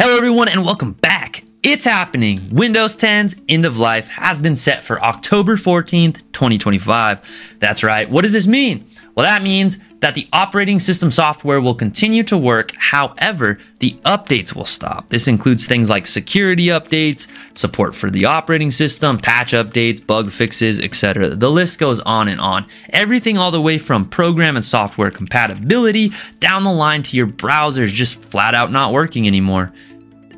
Hello everyone and welcome back. It's happening. Windows 10's end of life has been set for October 14th, 2025. That's right. What does this mean? Well, that means that the operating system software will continue to work. However, the updates will stop. This includes things like security updates, support for the operating system, patch updates, bug fixes, etc. The list goes on and on. Everything all the way from program and software compatibility down the line to your browsers just flat out not working anymore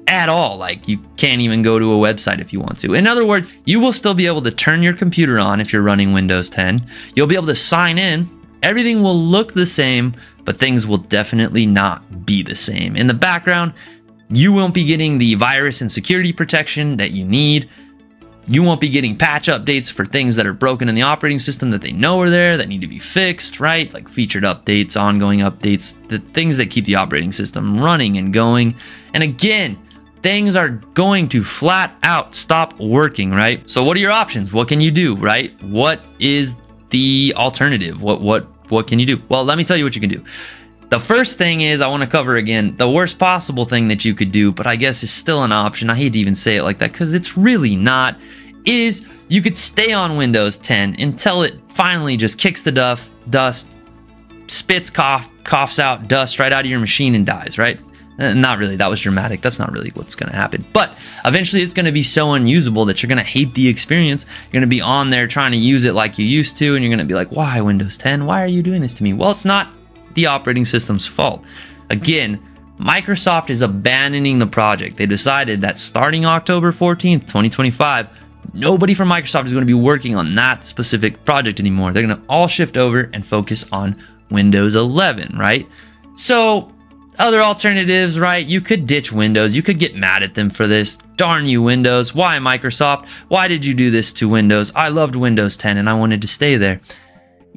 at all. Like you can't even go to a website if you want to. In other words, you will still be able to turn your computer on if you're running Windows 10. You'll be able to sign in. Everything will look the same, but things will definitely not be the same. In the background, you won't be getting the virus and security protection that you need. You won't be getting patch updates for things that are broken in the operating system that they know are there that need to be fixed, right? Like featured updates, ongoing updates, the things that keep the operating system running and going. And again, things are going to flat out stop working, right? So what are your options? What can you do, right? What is the alternative? What what what can you do? Well, let me tell you what you can do. The first thing is I want to cover again the worst possible thing that you could do, but I guess is still an option. I hate to even say it like that because it's really not. Is you could stay on Windows 10 until it finally just kicks the duff, dust, spits cough, coughs out dust right out of your machine and dies, right? Eh, not really, that was dramatic. That's not really what's going to happen. But eventually it's going to be so unusable that you're going to hate the experience. You're going to be on there trying to use it like you used to, and you're going to be like, why Windows 10? Why are you doing this to me? Well, it's not the operating system's fault. Again, Microsoft is abandoning the project. They decided that starting October 14th, 2025, nobody from Microsoft is going to be working on that specific project anymore. They're going to all shift over and focus on Windows 11, right? So other alternatives, right? You could ditch Windows. You could get mad at them for this. Darn you, Windows. Why, Microsoft? Why did you do this to Windows? I loved Windows 10 and I wanted to stay there.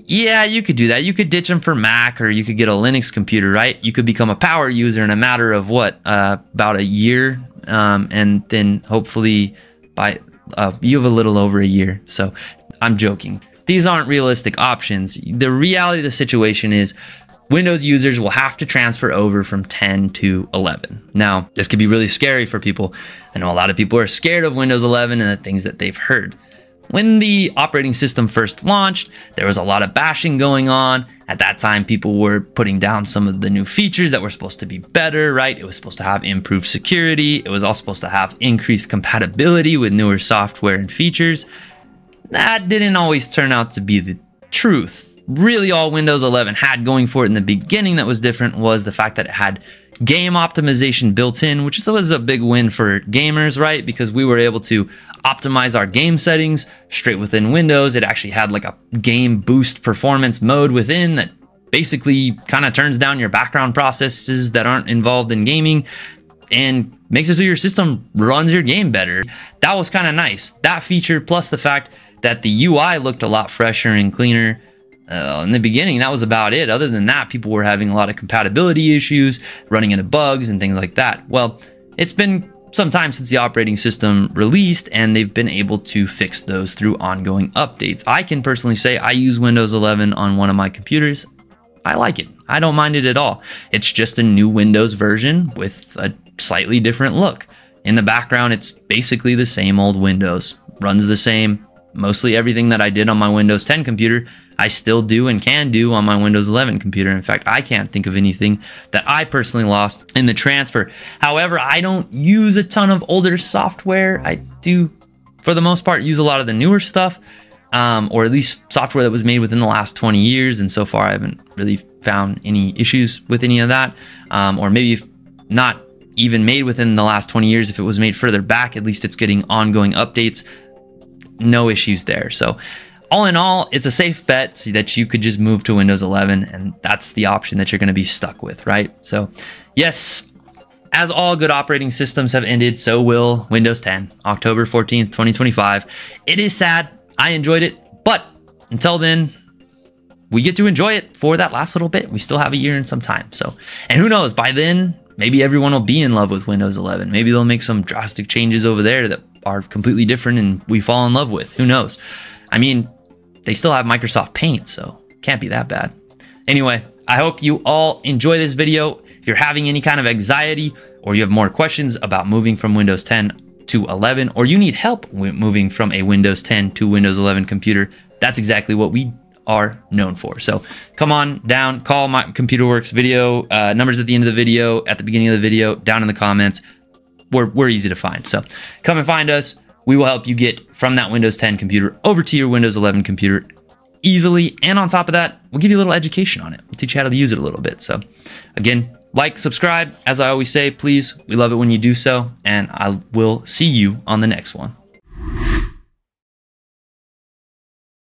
Yeah, you could do that. You could ditch them for Mac or you could get a Linux computer, right? You could become a power user in a matter of what, uh, about a year. Um, and then hopefully by, uh, you have a little over a year. So I'm joking. These aren't realistic options. The reality of the situation is Windows users will have to transfer over from 10 to 11. Now, this could be really scary for people. I know a lot of people are scared of Windows 11 and the things that they've heard. When the operating system first launched, there was a lot of bashing going on. At that time, people were putting down some of the new features that were supposed to be better, right? It was supposed to have improved security. It was all supposed to have increased compatibility with newer software and features. That didn't always turn out to be the truth really all Windows 11 had going for it in the beginning that was different was the fact that it had game optimization built in, which was a big win for gamers, right? Because we were able to optimize our game settings straight within Windows. It actually had like a game boost performance mode within that basically kind of turns down your background processes that aren't involved in gaming and makes it so your system runs your game better. That was kind of nice. That feature plus the fact that the UI looked a lot fresher and cleaner uh, in the beginning, that was about it. Other than that, people were having a lot of compatibility issues, running into bugs and things like that. Well, it's been some time since the operating system released, and they've been able to fix those through ongoing updates. I can personally say I use Windows 11 on one of my computers. I like it. I don't mind it at all. It's just a new Windows version with a slightly different look. In the background, it's basically the same old Windows. Runs the same, mostly everything that I did on my Windows 10 computer, I still do and can do on my Windows 11 computer. In fact, I can't think of anything that I personally lost in the transfer. However, I don't use a ton of older software. I do, for the most part, use a lot of the newer stuff, um, or at least software that was made within the last 20 years. And so far, I haven't really found any issues with any of that, um, or maybe not even made within the last 20 years. If it was made further back, at least it's getting ongoing updates no issues there. So all in all, it's a safe bet that you could just move to Windows 11 and that's the option that you're going to be stuck with, right? So yes, as all good operating systems have ended, so will Windows 10, October 14th, 2025. It is sad. I enjoyed it, but until then, we get to enjoy it for that last little bit. We still have a year and some time. So, and who knows, by then, maybe everyone will be in love with Windows 11. Maybe they'll make some drastic changes over there that are completely different and we fall in love with. Who knows? I mean, they still have Microsoft Paint, so can't be that bad. Anyway, I hope you all enjoy this video. If you're having any kind of anxiety or you have more questions about moving from Windows 10 to 11, or you need help moving from a Windows 10 to Windows 11 computer, that's exactly what we are known for. So come on down, call my Computer Works video, uh, numbers at the end of the video, at the beginning of the video, down in the comments. We're, we're easy to find. So come and find us. We will help you get from that Windows 10 computer over to your Windows 11 computer easily. And on top of that, we'll give you a little education on it. We'll teach you how to use it a little bit. So again, like, subscribe. As I always say, please, we love it when you do so. And I will see you on the next one.